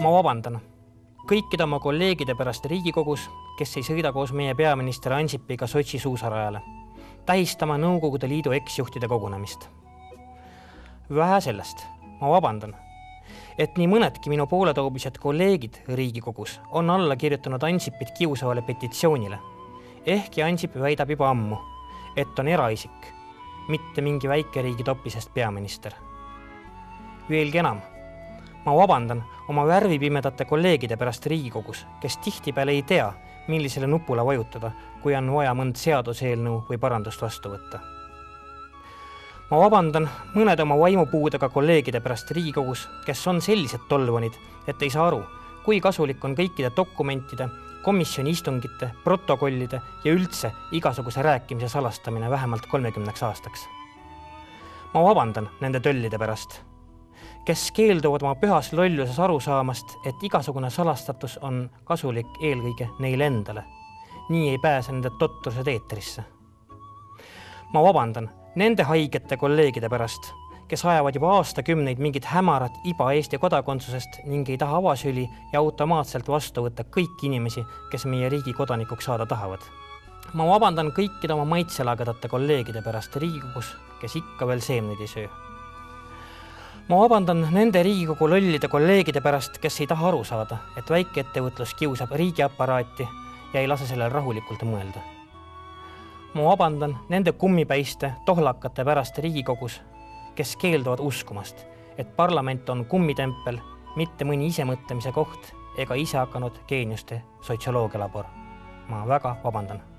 ma vabandan kõikide oma kolleegide pärast Riigikogus, kes ei sõida koos meie peaminister Ansipiga Sotši suusarajale, tähistama Nõukogude Liidu eksjuhtide kogunemist. vähe sellest, ma vabandan, et nii mõnedki minu pooletoobised kolleegid Riigikogus on alla kirjutanud Ansipit kiusavale petitsioonile, ehkki Ansip väidab juba ammu, et on eraisik, mitte mingi väikeriigi topisest peaminister. veelgi enam ma vabandan oma värvipimedate kolleegide pärast Riigikogus, kes tihtipeale ei tea, millisele nupule vajutada, kui on vaja mõnd seaduseelnõu või parandust vastu võtta. ma vabandan mõnede oma vaimupuudega kolleegide pärast Riigikogus, kes on sellised tolvanid, et ei saa aru, kui kasulik on kõikide dokumentide, komisjoni istungite, protokollide ja üldse igasuguse rääkimise salastamine vähemalt kolmekümneks aastaks. ma vabandan nende töllide pärast kes keelduvad oma pühas lolluses aru saamast, et igasugune salastatus on kasulik eelkõige neile endale. nii ei pääse nende totrused eetrisse. ma vabandan nende haigete kolleegide pärast, kes ajavad juba aastakümneid mingit hämarat iba Eesti kodakondsusest ning ei taha avasüli ja automaatselt vastu võtta kõiki inimesi, kes meie riigi kodanikuks saada tahavad. ma vabandan kõikide oma maitselagedate kolleegide pärast Riigikogus, kes ikka veel seemneid ei söö ma vabandan nende Riigikogu lollide kolleegide pärast, kes ei taha aru saada, et väikeettevõtlus kiusab riigiaparaati ja ei lase sellel rahulikult mõelda. ma vabandan nende kummipäiste tohlakate pärast Riigikogus, kes keelduvad uskumast, et parlament on kummitempel, mitte mõni isemõtlemise koht ega isehakanud geeniuste sotsioloogialabor. ma väga vabandan